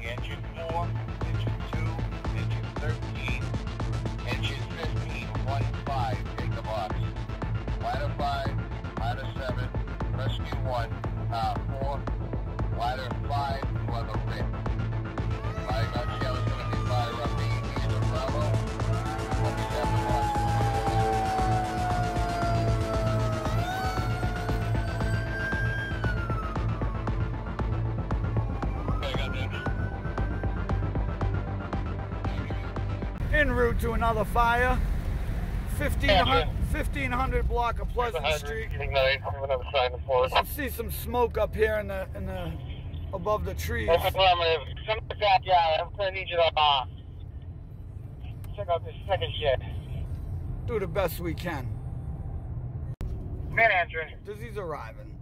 the engine 4, engine 2, engine 13, engine 15, 1, 5, take the box. Ladder 5, ladder 7, rescue 1, uh, 4, ladder 5, level 6. Route to another fire. 1500, 1500 block of Pleasant Street. I'm going to sign the floor. I see some smoke up here in the in the above the trees. That's what I'm gonna. Some of that, yeah. I'm gonna need you to uh, check out this second shed. Do the best we can. Man, Andrew. Dizzy's arriving.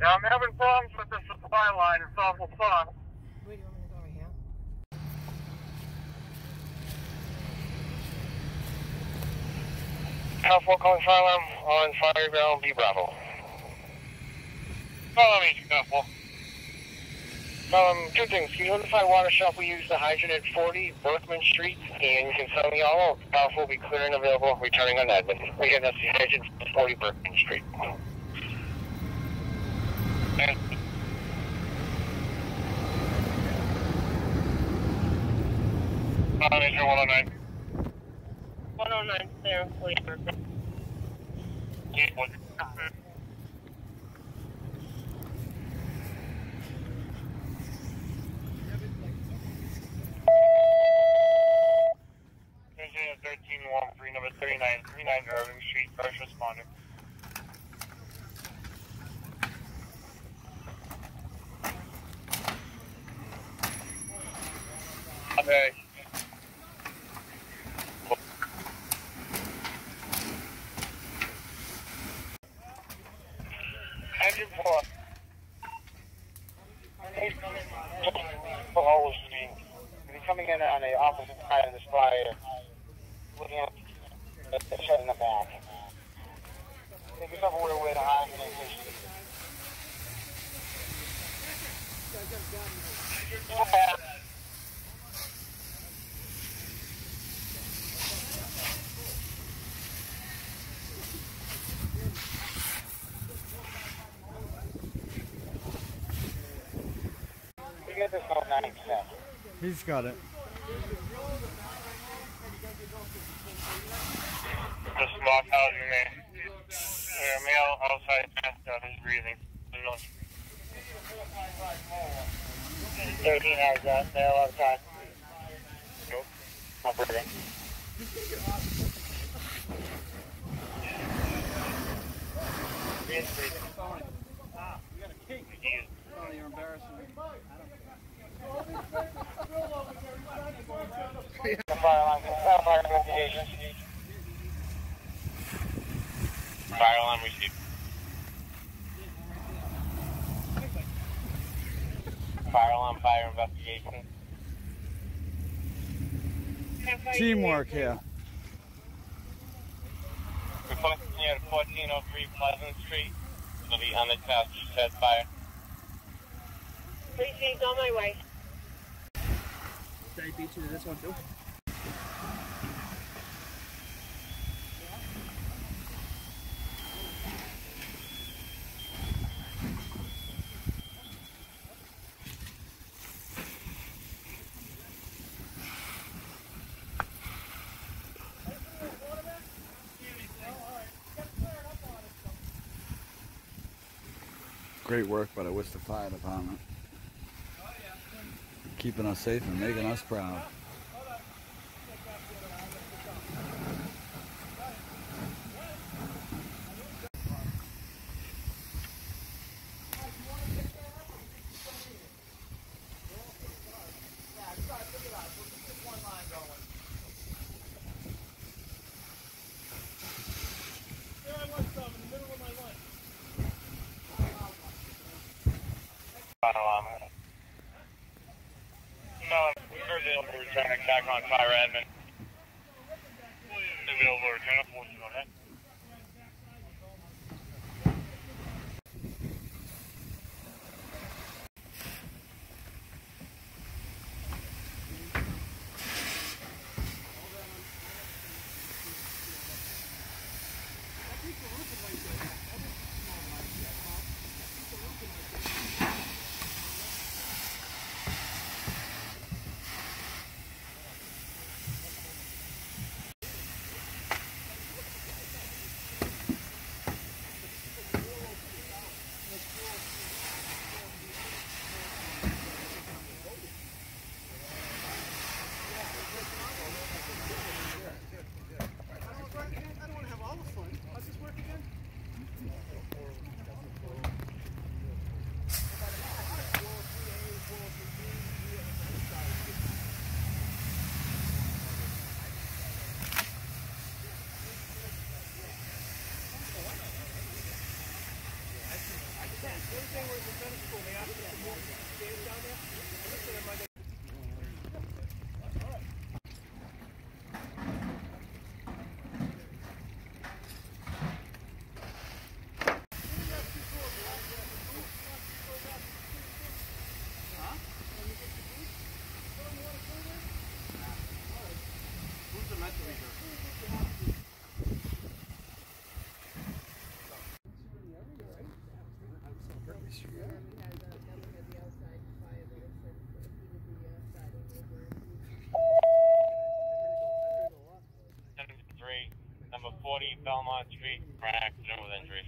Now I'm having problems with the supply line. It's awful soft. Where do you want me to go right here? Alpha calling fire on fire ground B Bravo. Follow me, Alpha. Um, two things. Can you notify Water Shop we use the hydrant at 40 Berkman Street, and you can tell me all. Alpha will be clear and available, returning on admin. Again, that's the hydrant at 40 Berkman Street. And Major 109. Okay. Engine 4. Below Street. He's on the opposite side of this fire, looking at the shed in the back. Make yourself aware where the get this about 90%. He's got it. Just lock out in there. Yeah, male outside passed out his breathing. Who knows? 13 has that male outside. Nope. Not breathing. He is breathing. He is. The fire alarm, uh, fire investigation. Fire alarm received. Fire alarm, fire investigation. Teamwork here. Requesting you at 1403 Pleasant Street. It'll be unattached shed fire. Precinct's on my way. Did I beat you to this one too? Great work by the Worcester Fire Department. Keeping us safe and making us proud. Um, no, there's trying to attack on Tyra Edmond. There's an overturn, unfortunately. Three, number 40 Belmont Street, for an accident with injury.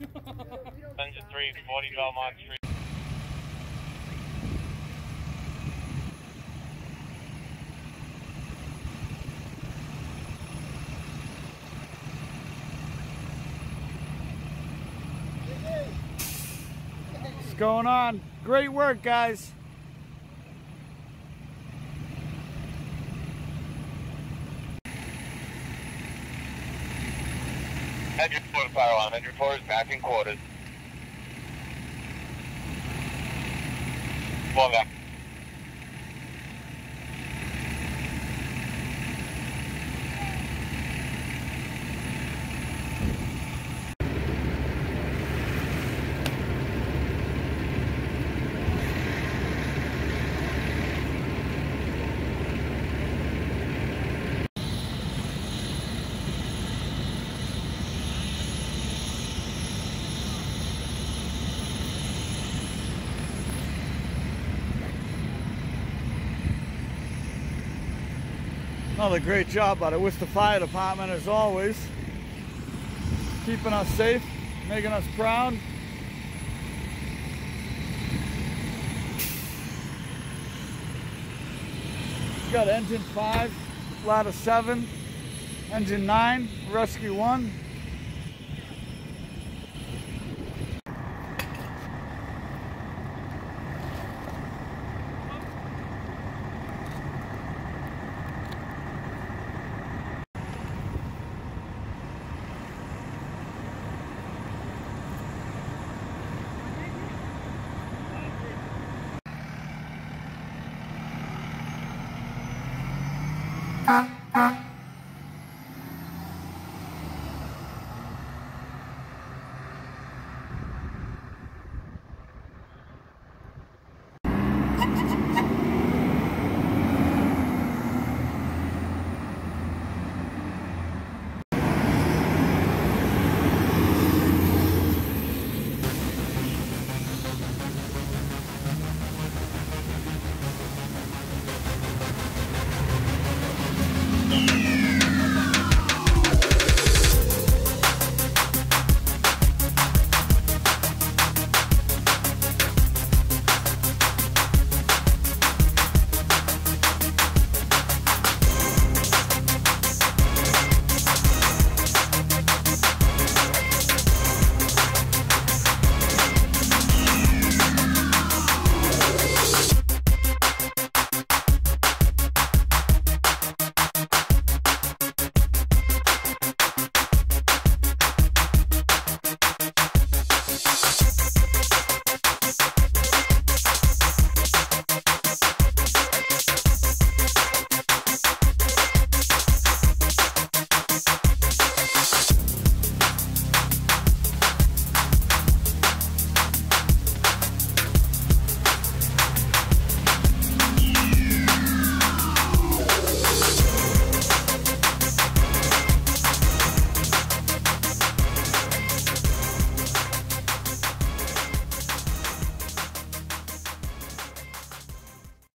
Passenger 3, 40 Belmont Street. Going on? Great work, guys. Engine 4 fire alarm. Engine 4 is back in quarters. One back. Another great job by the Worcester Fire Department as always. Keeping us safe, making us proud. Got engine five, ladder seven, engine nine, rescue one. Uh, uh.